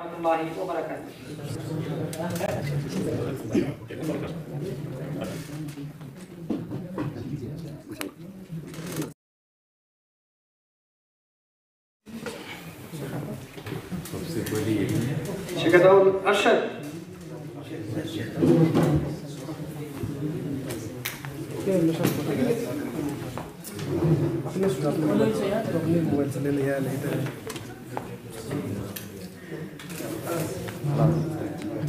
ورحمة الله وبركاته شيخ داود أرشد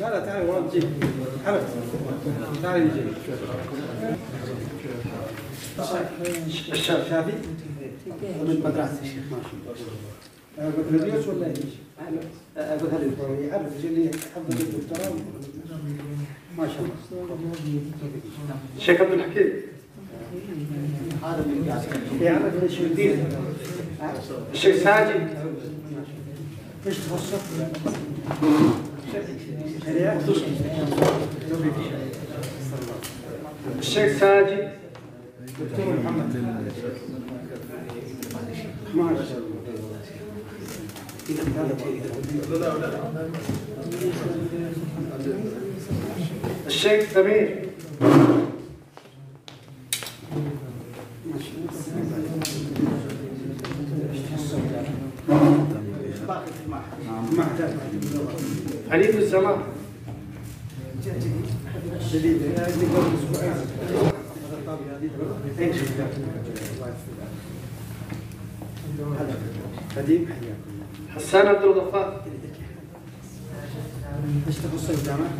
لا لا تعال والله جيب. حرك تعال نجي الشافي شافي؟ من مدرسة الشيخ ماشي. بكالوريوس ولا إيش؟ بكالوريوس يعرف اللي حفظ الدكتوراه ما شاء الله. الشيخ عبد الحكيم. يعرف إيش يدير الشيخ ساجد. إيش تخصص؟ الشيخ ساجد دكتور محمد. ما شاء الله الشيخ سمير. ما احتاج علي بن الزمان. جديد. اللي قبل أسبوعين. إيش قديم. حياكم حسان عبد الغفار. إيش تخصص الجامعة؟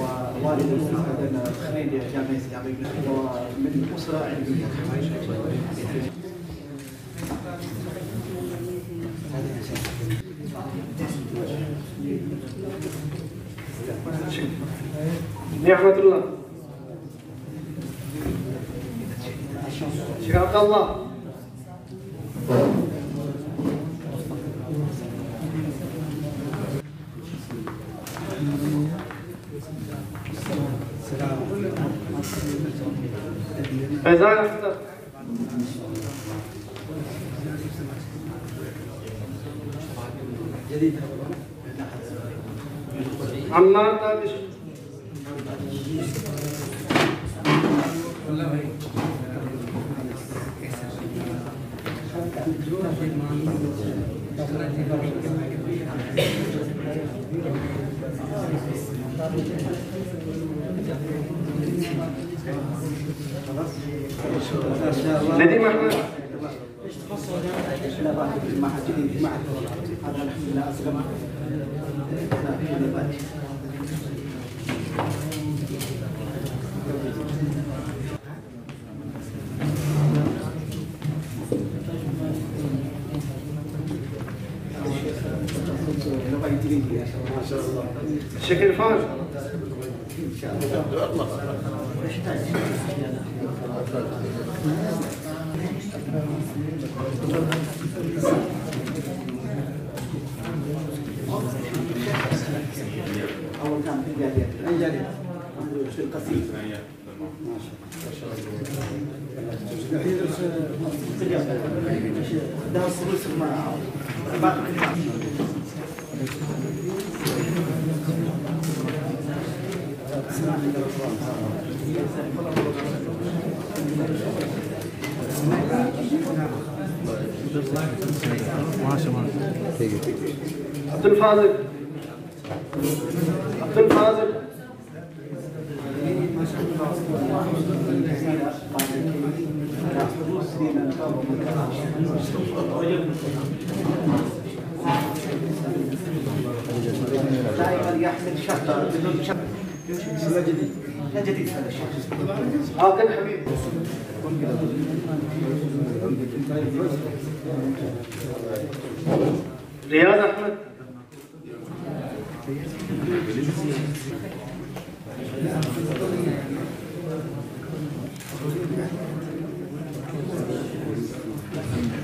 ووالد الأستاذ خليل جامعة إسلامية ومن أسرة علميه نعمة الله. عبد الله. فيزان أخضر جديد عمار دابش ما شاء الله نديم أحمد. إيش تخصص معهد هذا الحمد لله. ما شاء الله الشيخ عرفان اول كان في الجاليه جديد في القصيم ما شاء الله يدرس درس روس مع بعض عبد الفاضل. عبد الفاضل دائما يحمل شطه بدون شطه لا جديد لا جديد هذا الشيء عاقل حبيب رياض احمد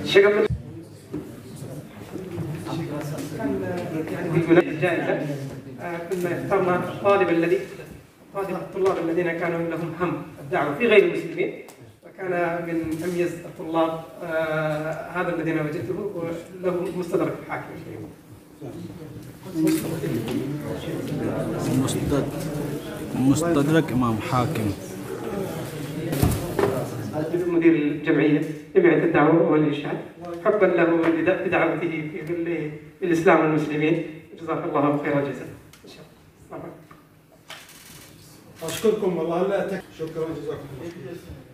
الشيخ عبد يعني في آه، كنا اخترنا الطالب الذي طالب الطلاب الذين كانوا لهم هم الدعوة في غير المسلمين. وكان من أميز الطلاب آه، هذا الذي أنا وجدته وله مستدرك الحاكم. الكريم مستد... مستدرك إمام حاكم. مدير الجمعية جمعية الدعوة والإرشاد. حبا له لد- بدعوته في ظل الإسلام والمسلمين. جزاك الله خير الجزاء إن شاء الله. أشكركم والله لا تك... شكرا جزاكم الله